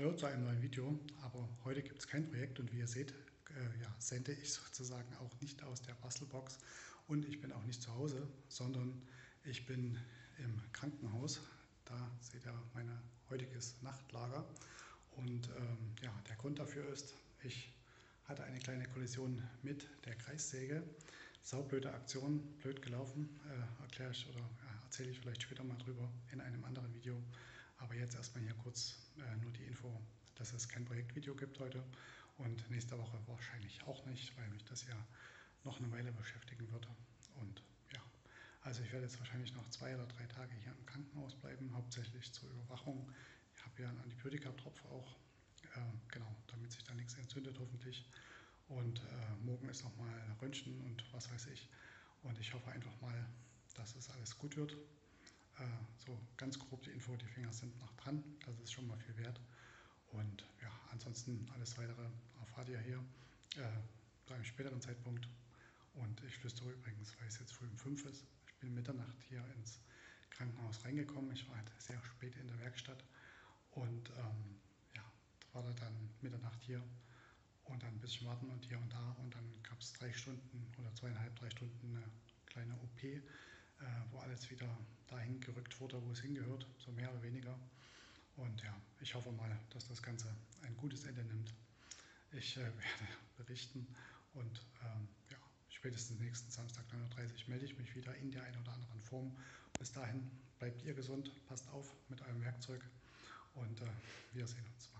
Hallo zu einem neuen Video, aber heute gibt es kein Projekt und wie ihr seht, äh, ja, sende ich sozusagen auch nicht aus der Bastelbox und ich bin auch nicht zu Hause, sondern ich bin im Krankenhaus. Da seht ihr mein heutiges Nachtlager und ähm, ja, der Grund dafür ist, ich hatte eine kleine Kollision mit der Kreissäge. Saublöde Aktion, blöd gelaufen, äh, erkläre ich oder äh, erzähle ich vielleicht später mal drüber in einem anderen Video. Aber jetzt erstmal hier kurz äh, nur die Info, dass es kein Projektvideo gibt heute und nächste Woche wahrscheinlich auch nicht, weil mich das ja noch eine Weile beschäftigen würde. Und ja, also ich werde jetzt wahrscheinlich noch zwei oder drei Tage hier im Krankenhaus bleiben, hauptsächlich zur Überwachung. Ich habe ja einen Antibiotikatropf auch, äh, genau, damit sich da nichts entzündet hoffentlich. Und äh, morgen ist nochmal Röntgen und was weiß ich. Und ich hoffe einfach mal, dass es alles gut wird. Äh, so ganz grob die Info, die Finger sind noch dran, das ist schon mal viel wert. Und ja, ansonsten alles weitere erfahrt ihr hier äh, zu einem späteren Zeitpunkt. Und ich flüstere übrigens, weil es jetzt früh um fünf ist. Ich bin Mitternacht hier ins Krankenhaus reingekommen. Ich war halt sehr spät in der Werkstatt und ähm, ja, war dann Mitternacht hier und dann ein bisschen warten und hier und da. Und dann gab es drei Stunden oder zweieinhalb, drei Stunden eine kleine OP äh, wo alles wieder dahin gerückt wurde, wo es hingehört, so mehr oder weniger. Und ja, ich hoffe mal, dass das Ganze ein gutes Ende nimmt. Ich äh, werde berichten und ähm, ja, spätestens nächsten Samstag 9.30 Uhr melde ich mich wieder in der einen oder anderen Form. Bis dahin bleibt ihr gesund, passt auf mit eurem Werkzeug und äh, wir sehen uns.